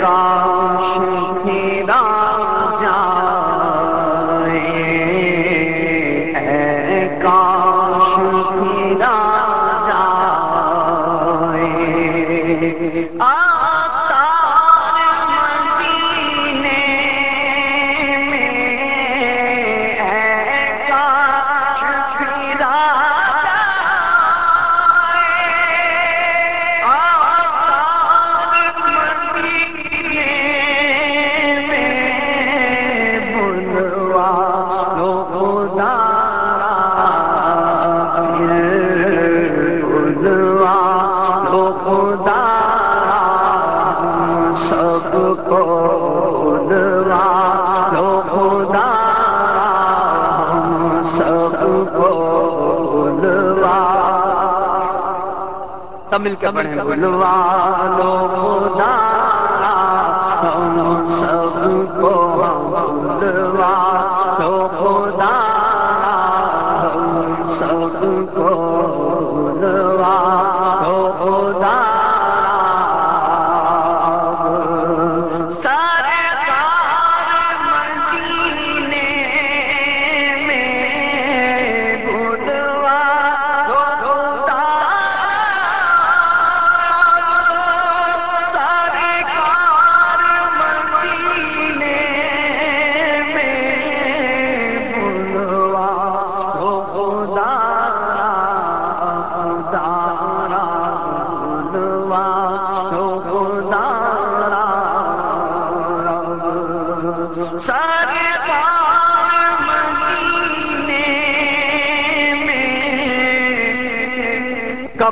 کاش سب مل کے پڑھیں بلوا لو خدا سب کو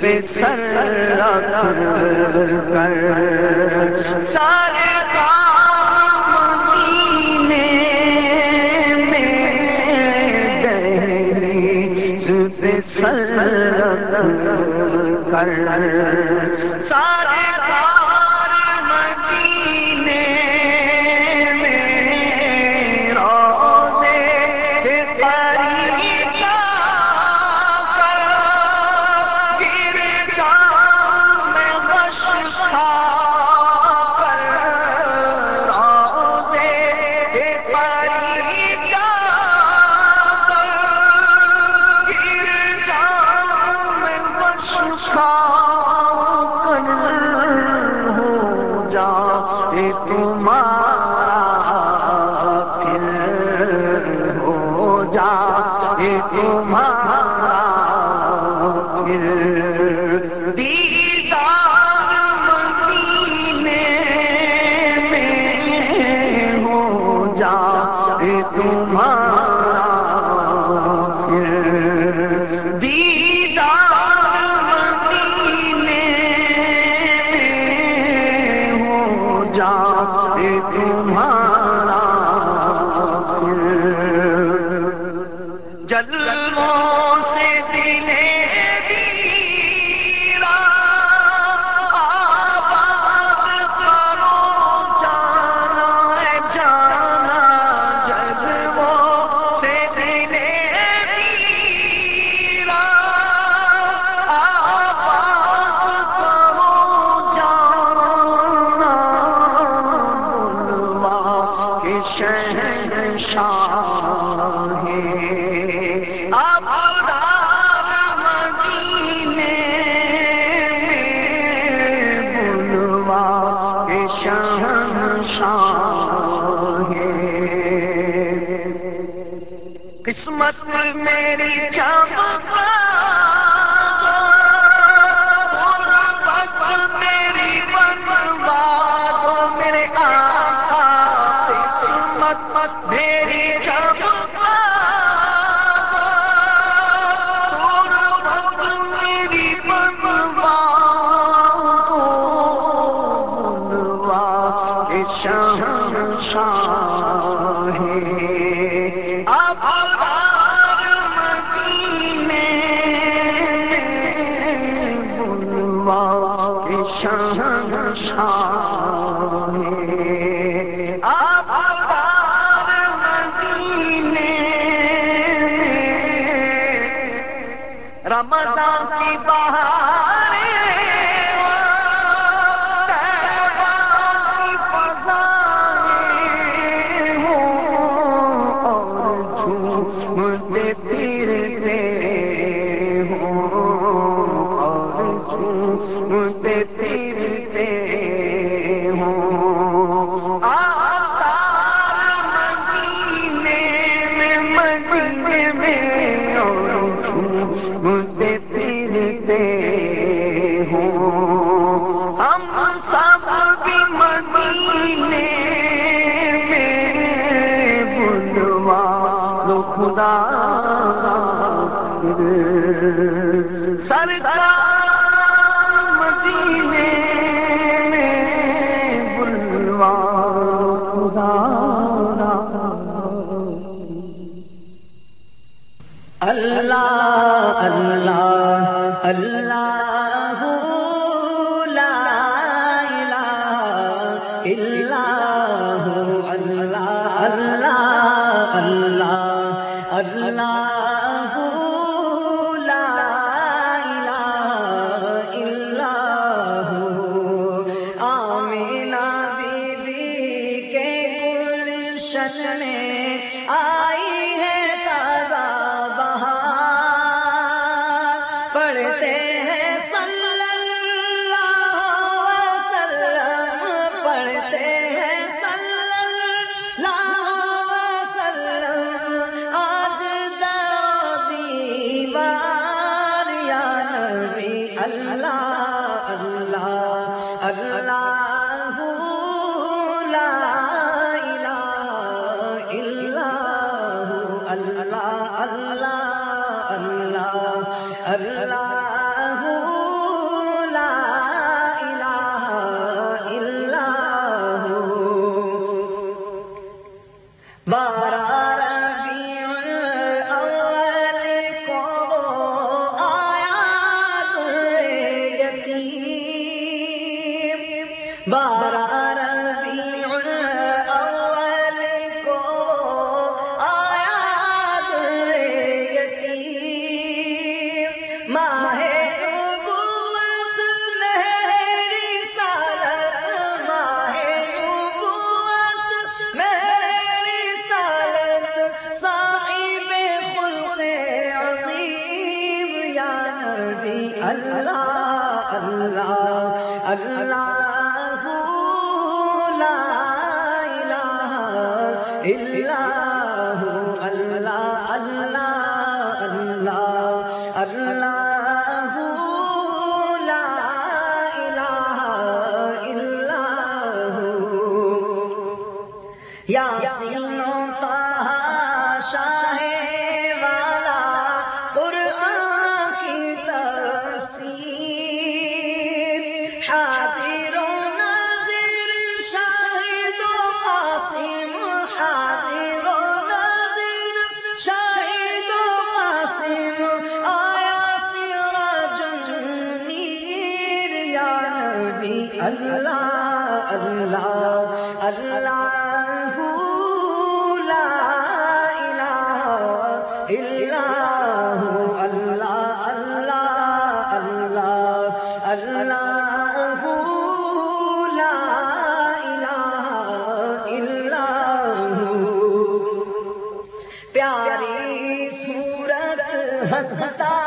پہ سر رکھ کر سارے پہ سر رکھ کر سارے جا یہ تمہارا دیدار قسمت میری چاپ شام آپ مدینے۔ ملتے ہوں۔ ہم سب بھی مدینے میں بلوا لو خدا سرکار مدینے اللہ اللہ۔ اللہ لا الہ الا ہو، اللہ اللہ اللہ اللہ لا الہ الا ہو۔ آمینہ بی بی کے گلشن میں آئی Bye. 要是有。پیاری صورت ہنستا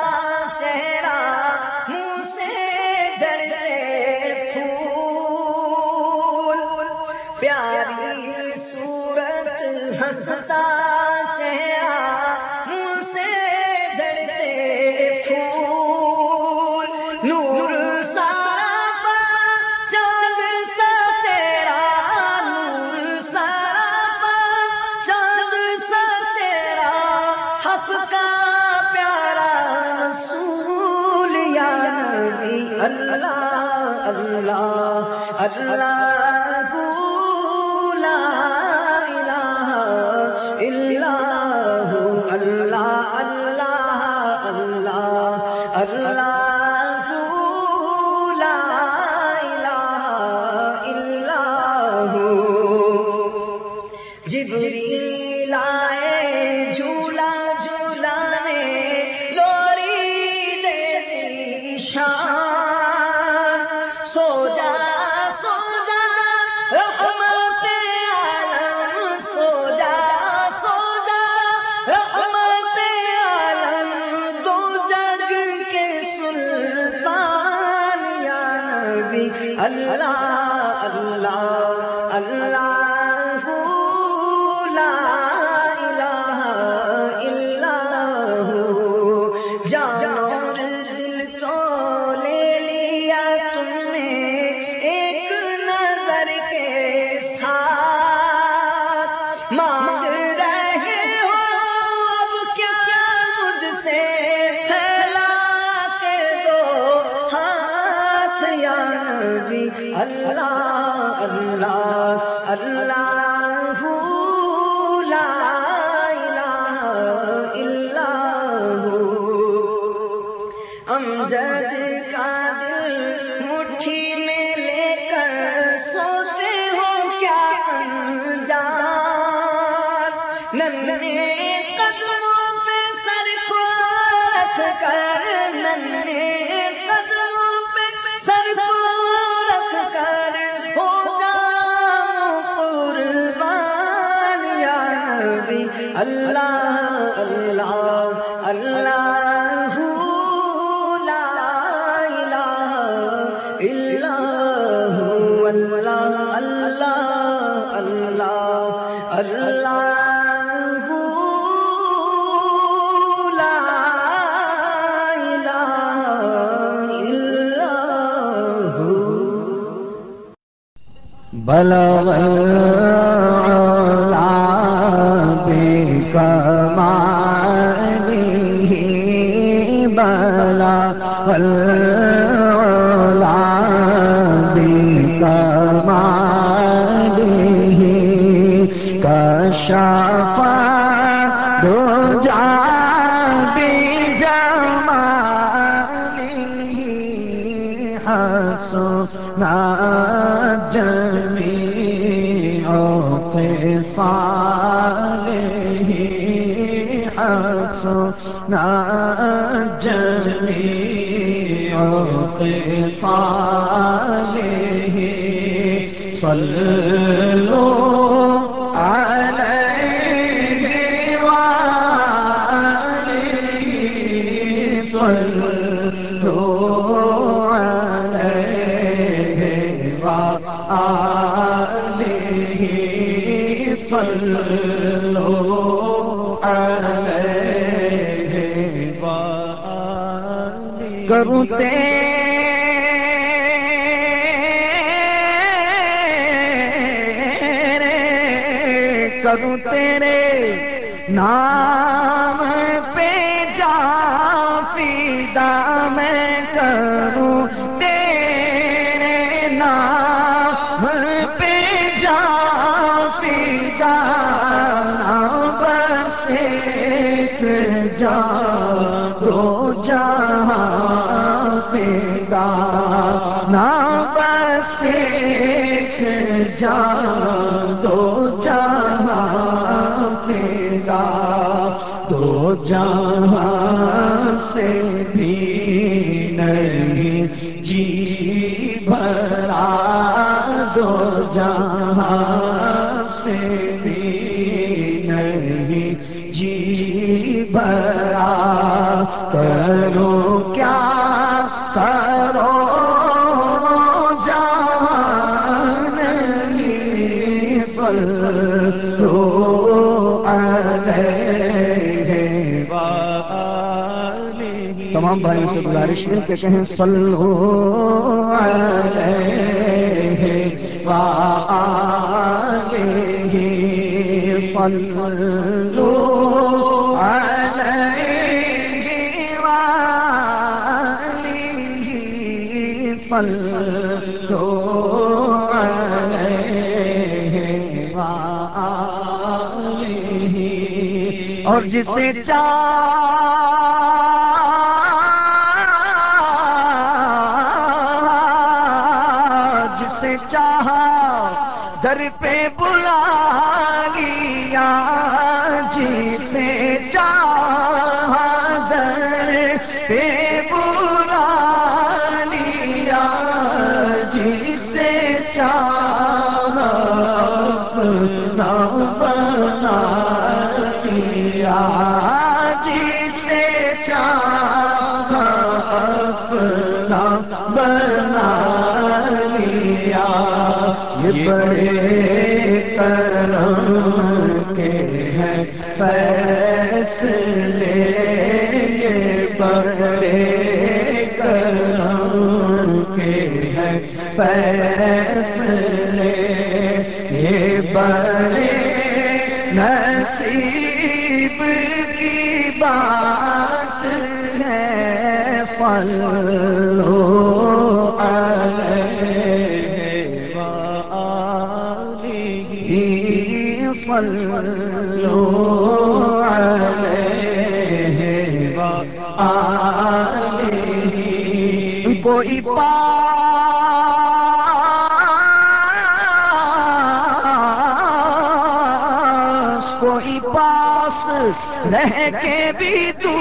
Mom. بلغ العلا بكماله بلغ العلا بكماله كشف دجى بجماله جميع خصاله حسنا جميع خصاله صلوا صلوا عليه وآله کروں تیرے کروں تیرے نام پہ جا فیدا بس ایک جا دو جہاں پیدا دو جہاں سے بھی نہیں جی بھرا دو جہاں سے بھی نہیں جی بھرا کرو تمام بھائیوں سے گزارش مل کے کہیں صلو علیہ وآلہ صلو علیہ وآلہ اور جسے چاہ جسے چاہا در پہ بلا لیا۔ بڑے کرم کے ہیں فیصلے یہ بڑے کرم کے ہیں فیصلے یہ بڑے نصیب کی بات ہے، صلو علیہ وآلہ صلو علیہ وآلہ کوئی پاس کوئی پاس رہ کے بھی دور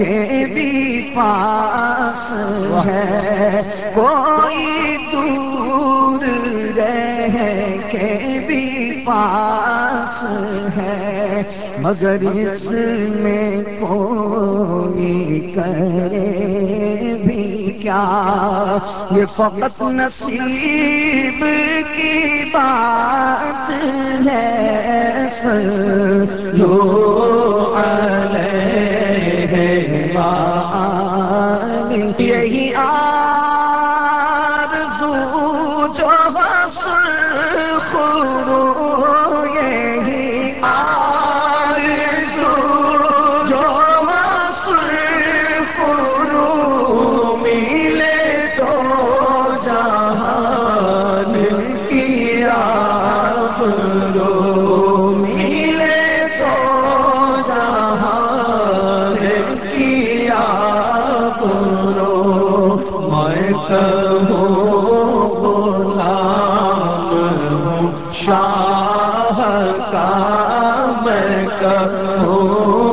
کے بھی پاس ہے، کوئی دور رہ کے بھی پاس ہے، مگر اس میں کوئی کرے بھی کیا، یہ فقط نصیب کی بات ہے سلو علیہ قرآن یہی آ شاہ کا میں کہوں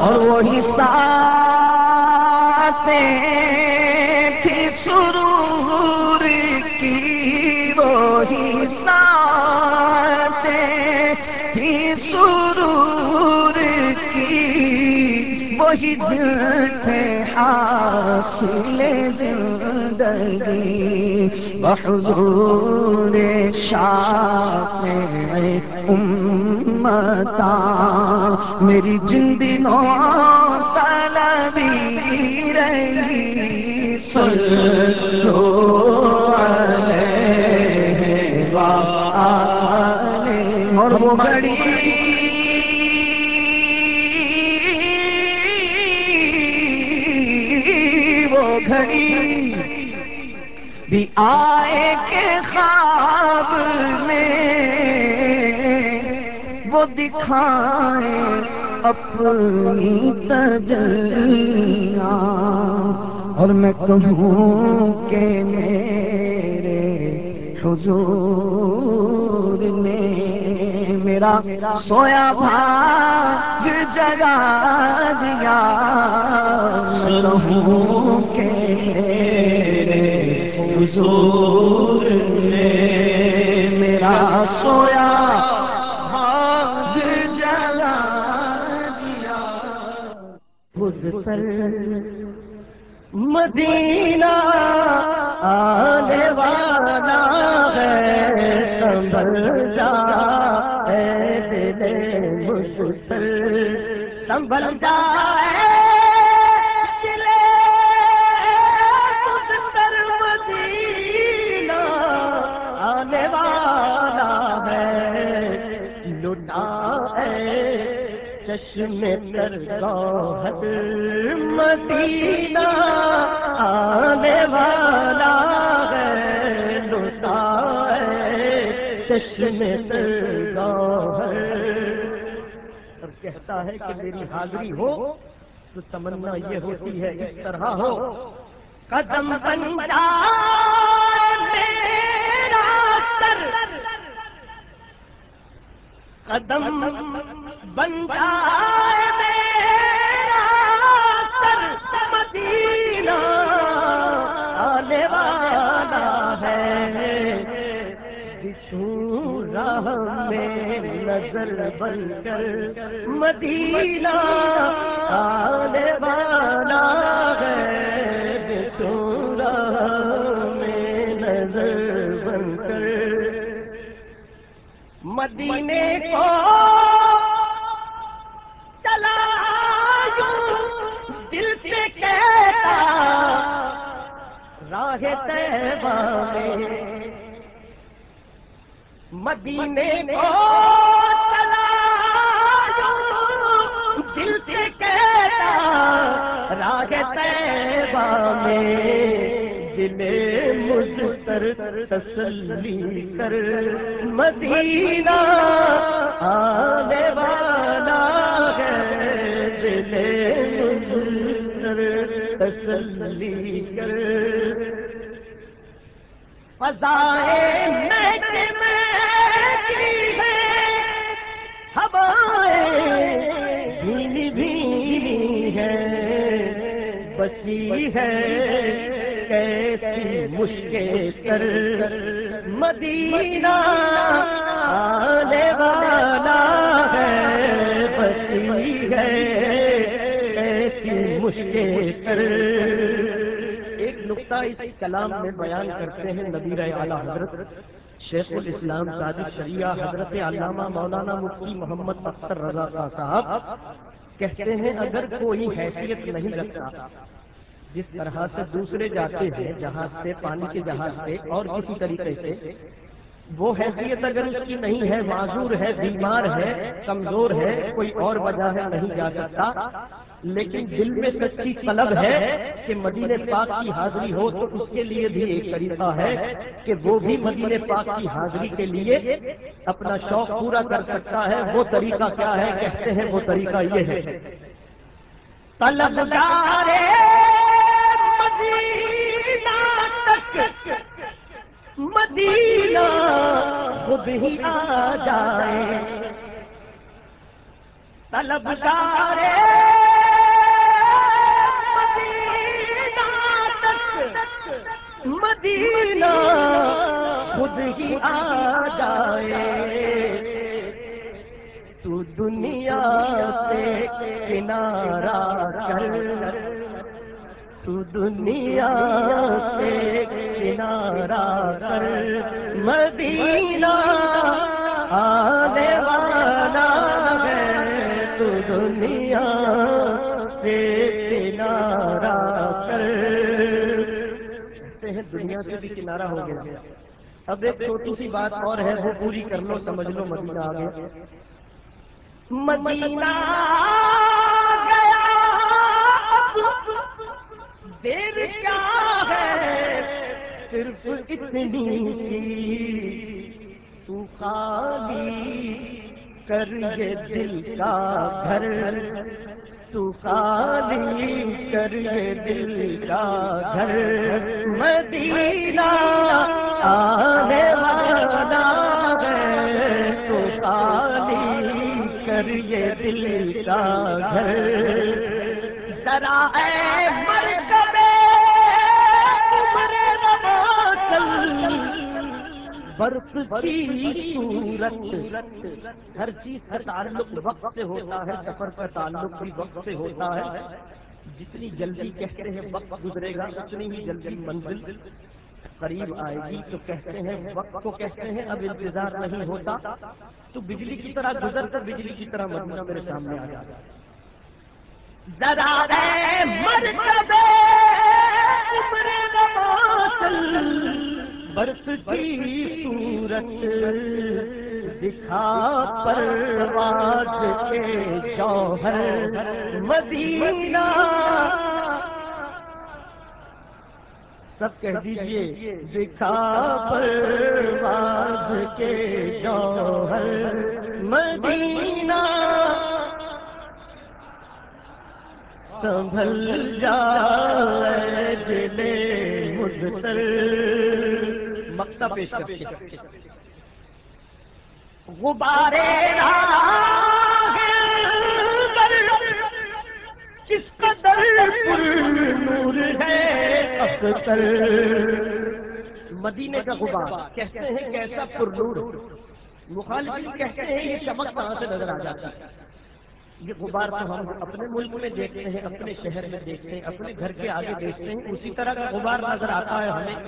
اور وہی ساتیں تھی سرور کی۔ وہی تھی سرور وہی دل تھے حاصل زندگی، بحضور شاہ امتا میری جندی نو طلبی رہی، صلو علیہ وآلہ۔ اور وہ بڑی وہ گھڑی بھی آئے کے خواب میں وہ دکھائے اپنی تجلیاں۔ اور میں کہوں کہ میرے حضور نے میرا سویا بھاگ جگا دیا۔ حضور نے میرا سویا، بھاگ جگا دیا۔ خود پر مدینہ آنے والا ہے، سنبھل جا۔ اے دل مسل سنبھل جا۔ آنے ہے لٹا اے چشم کر گوہد مدینہ آنے والا ہے لٹا ہے، چشم درگاہ اور کہتا ہے کہ میری حاضری ہو، تو تمنا یہ ہوتی ہے، اس طرح ہو۔ قدم بن جائے سر قدم بن جائے میرا سر مدینہ آنے والا ہے۔ بچھو راہ میں نظر بن کر مدینہ مدینے کو چلا یوں دل سے کہتا، راہ تیبہ میں مدینے کو چلا یوں دل سے کہتا، راہ تیبہ میں دل مجھتر تسلی کر۔ مدینہ آنے والا ہے۔ دل مجھتر تسلی کر۔ فضائے میں ہوائیں بھینی بھینی ہے۔ بچی ہے۔ مشکل کر مدینہ آنے والا ہے بچی ہے کیسی مشکل کر۔ ایک نقطہ اس کلام میں بیان کرتے ہیں نبی اعلیٰ حضرت شیخ الاسلام ساجد شریعہ حضرت علامہ مولانا مفتی محمد اختر رضا کا صاحب کہتے ہیں، اگر کوئی حیثیت نہیں رکھتا جس طرح سے دوسرے جاتے ہیں، جہاز سے، پانی کے جہاز سے اور کسی طریقے سے، وہ حیثیت اگر اس کی نہیں ہے، معذور ہے، بیمار ہے، کمزور ہے، کوئی اور وجہ ہے، نہیں جا سکتا۔ لیکن دل میں سچی طلب ہے کہ مدینے پاک کی حاضری ہو تو اس کے لیے بھی ایک طریقہ ہے کہ وہ بھی مدینے پاک کی حاضری کے لیے اپنا شوق پورا کر سکتا ہے۔ وہ طریقہ کیا ہے؟ کہتے ہیں وہ طریقہ یہ ہے۔ طلب مدینہ خود ہی آ جائے۔ طلب مدینہ خود ہی آ جائے۔ تو دنیا سے کنارا کر تو دنیا سے کنارا کر مدینہ آنے والا ہے۔ تو دنیا سے کنارا کر۔ کہتے ہیں دنیا سے بھی کنارہ ہو گیا۔ اب ایک چھوٹی سی بات اور ہے، وہ پوری کر لو، سمجھ لو مدینہ آ گیا مدینہ گیا دیر کیا ہے؟ صرف اتنی سی تو خالی کر یہ دل کا گھر۔ تو خالی کر یہ دل کا گھر۔ مدینہ آنے والا ہے۔ تو خالی کر یہ دل کا گھر۔ ذرا اے برف کی صورت ہر چیز کا تعلق وقت سے ہوتا ہے سفر کا تعلق بھی وقت سے ہوتا ہے۔ جتنی جلدی کہتے ہیں وقت گزرے گا اتنی ہی جلدی منزل قریب آئے گی۔ تو کہتے ہیں وقت کو کہتے ہیں اب انتظار نہیں ہوتا۔ تو بجلی کی طرح گزر کر بجلی کی طرح مدینہ میرے سامنے آ جاتا ذرا برف کی صورت دکھا پرواز کے جوہر مدینہ۔ سب کہہ دیجیے، دکھا پرواز کے جوہر مدینہ۔ سنبھل جا دل مدتر مکتا پیش کرتے غبارے کس قدر پر نور ہے اختر مدینے کا غبار کہتے ہیں کیسا پر نور؟ مخالفین کہتے ہیں یہ چمک کہاں سے نظر آ جاتا ہے؟ یہ غبار تو ہم اپنے ملک میں دیکھتے ہیں، اپنے شہر میں دیکھتے ہیں، اپنے گھر کے آگے دیکھتے ہیں، اسی طرح کا غبار نظر آتا ہے ہمیں۔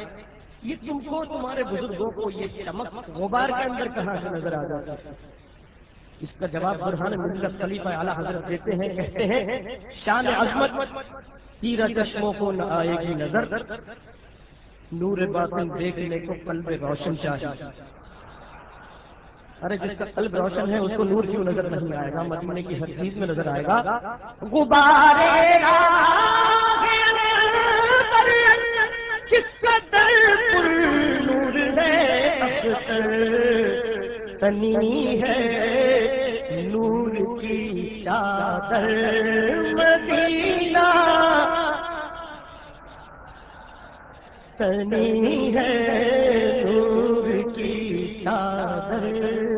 یہ تم کو تمہارے بزرگوں کو یہ چمک غبار کے اندر کہاں سے نظر آ جاتا ہے؟ اس کا جواب برہان ملت خلیفہ اعلیٰ حضرت دیتے ہیں، کہتے ہیں، شان عظمت، تیرہ چشموں کو نہ آئے گی نظر، نور باطن دیکھنے کو قلب روشن چاہیے۔ ارے، جس کا قلب روشن ہے، اس کو نور کیوں نظر نہیں آئے گا؟ مدینے کی ہر چیز میں نظر آئے گا۔ غبارے جس کا در پر نور ہے؟ تنی ہے نور کی چادر مدینہ۔ تنی ہے نور کی چادر